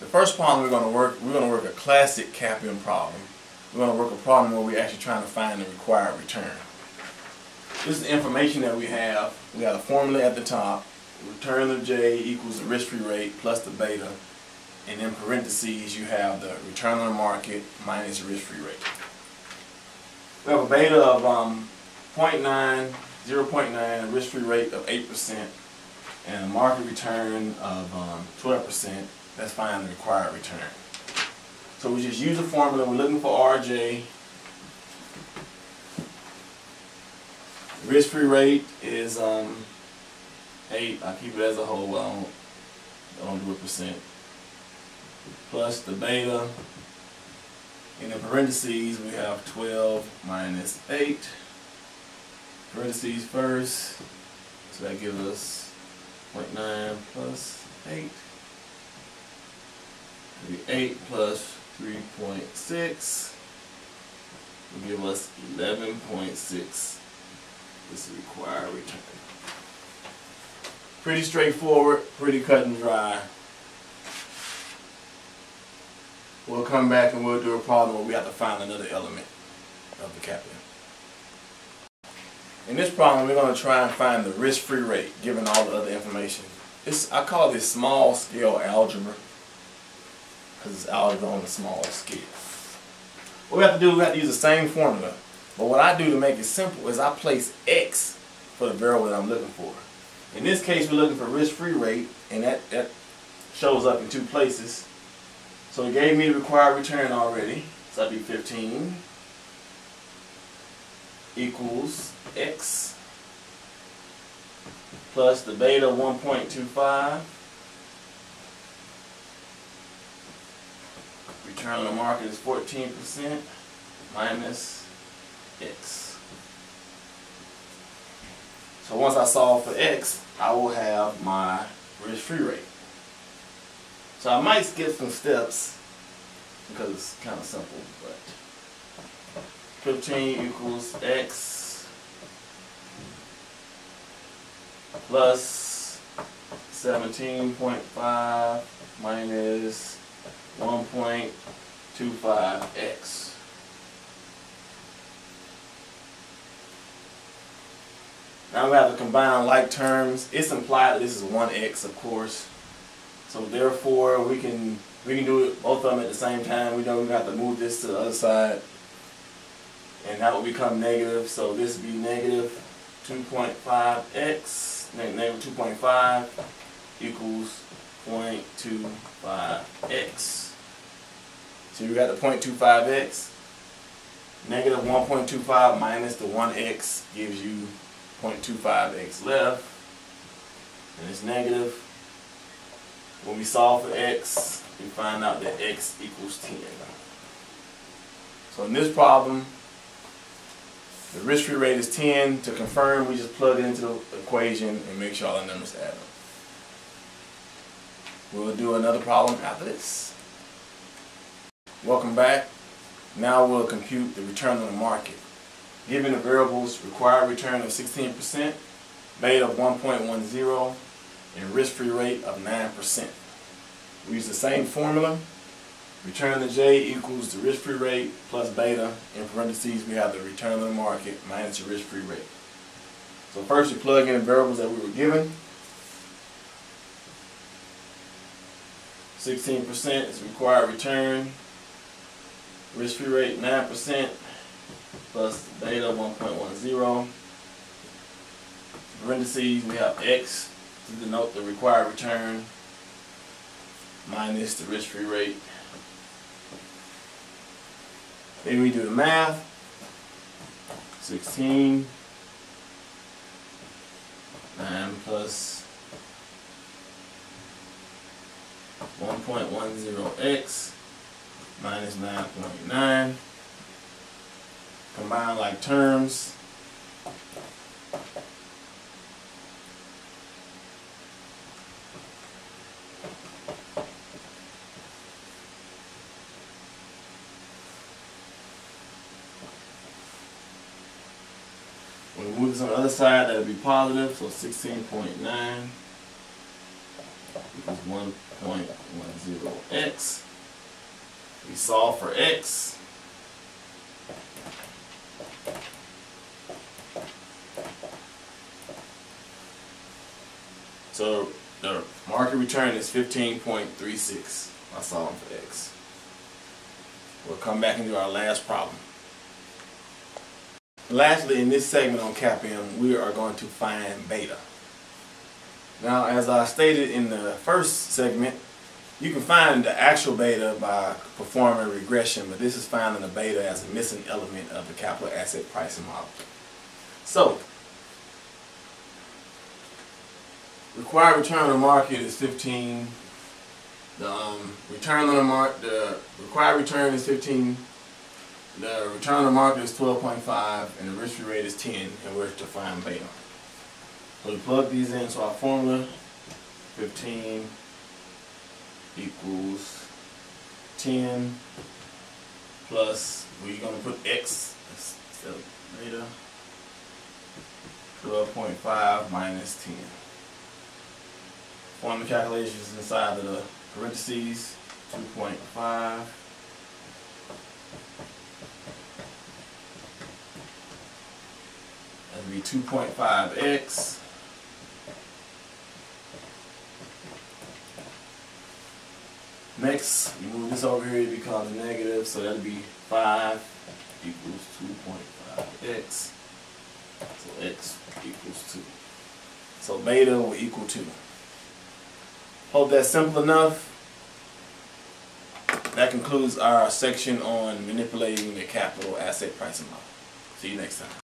The first problem we're going to work, we're going to work a classic CAPM problem. We're going to work a problem where we're actually trying to find the required return. This is the information that we have. We got a formula at the top. Return of J equals the risk-free rate plus the beta. And in parentheses, you have the return on the market minus the risk-free rate. We have a beta of um, 0.9, 0.9, a risk-free rate of 8%, and a market return of um, 12%. That's fine, the required return. So we just use the formula. We're looking for RJ. Risk-free rate is um, 8. I keep it as a whole. I don't, I don't do a percent. Plus the beta. In the parentheses, we have 12 minus 8. Parentheses first. So that gives us 0.9 plus 8. 8 plus 3.6 will give us 11.6 is required return. Pretty straightforward, pretty cut and dry. We'll come back and we'll do a problem where we have to find another element of the CAPM. In this problem, we're going to try and find the risk-free rate, given all the other information. It's, I call this small scale algebra, because it's always on a smaller scale. What we have to do, we have to use the same formula. But what I do to make it simple is I place x for the variable that I'm looking for. In this case, we're looking for risk-free rate, and that, that shows up in two places. So it gave me the required return already. So that'd be 15 equals x plus the beta 1.25. On the market is 14% minus x. So once I solve for x, I will have my risk-free rate. So I might skip some steps because it's kind of simple, but 15 equals x plus 17.5 minus 1.25x. Now we have to combine like terms. It's implied that this is 1x, of course. So therefore, we can we can do it both of them at the same time. We know we have to move this to the other side, and that will become negative. So this would be negative 2.5x, negative 2.5 equals 0.25x. So you got the 0.25x. Negative 1.25 minus the 1x gives you 0.25x left. And it's negative when we solve for x, we find out that x equals 10. So in this problem, the risk-free rate is 10. To confirm, we just plug it into the equation and make sure all the numbers add up. We'll do another problem after this. Welcome back. Now we'll compute the return on the market. Given the variables required return of 16%, beta of 1.10, and risk-free rate of 9%. We use the same formula. Return to J equals the risk-free rate plus beta. In parentheses, we have the return on the market minus the risk-free rate. So first we plug in the variables that we were given. 16% is required return. Risk-free rate 9% plus beta 1.10. Parentheses, we have x to denote the required return minus the risk-free rate. Then we do the math. 16 9 plus 1.10x minus 9.9 combine like terms. When we move this on the other side, that'll be positive, so 16.9 equals 1 0.10x. We solve for x. So the market return is 15.36. I solve for x. We'll come back and do our last problem. Lastly, in this segment on CAPM, we are going to find beta. Now, as I stated in the first segment, you can find the actual beta by performing regression, but this is finding the beta as a missing element of the capital asset pricing model. So, required return on the market is 15. The um, return on the market, the required return is 15. The return on the market is 12.5, and the risk-free rate is 10, and we're to find beta. So we plug these into our formula. 15 equals 10 plus, we're going to put x instead of beta. 12.5 minus 10. Form the calculations inside of the parentheses. 2.5 that would be 2.5x Next, you move this over here to become a negative, so that'll be 5 equals 2.5x. So x equals 2. So beta will equal 2. Hope that's simple enough. That concludes our section on manipulating the capital asset pricing model. See you next time.